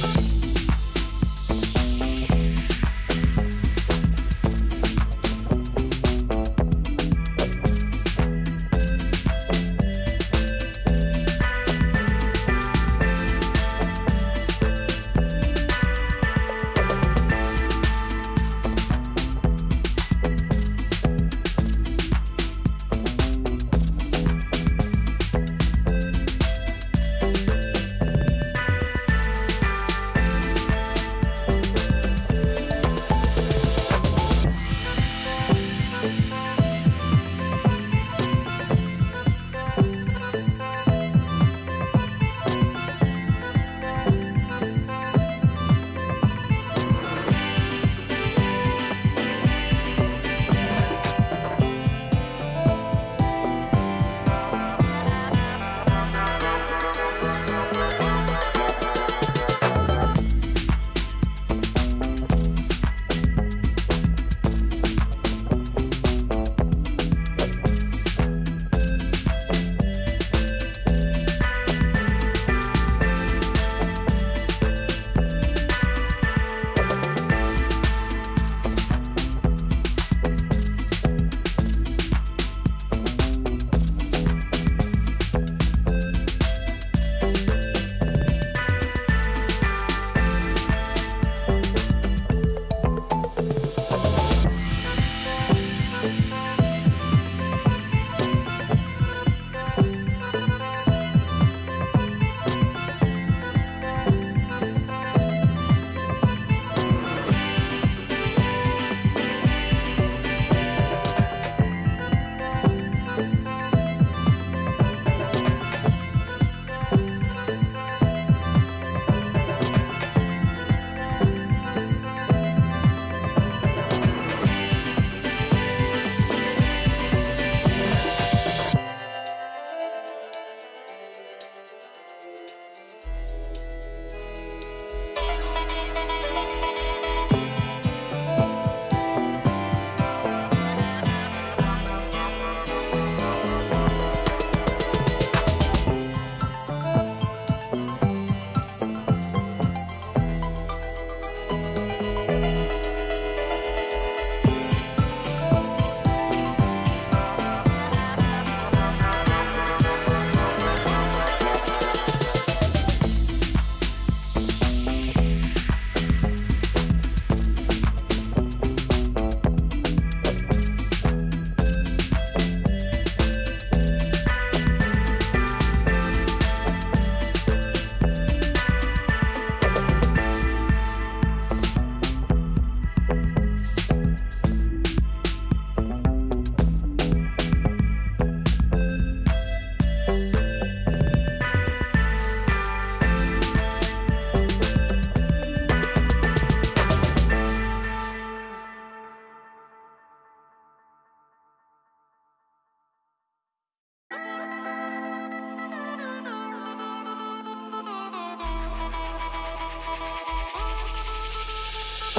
Bye.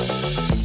you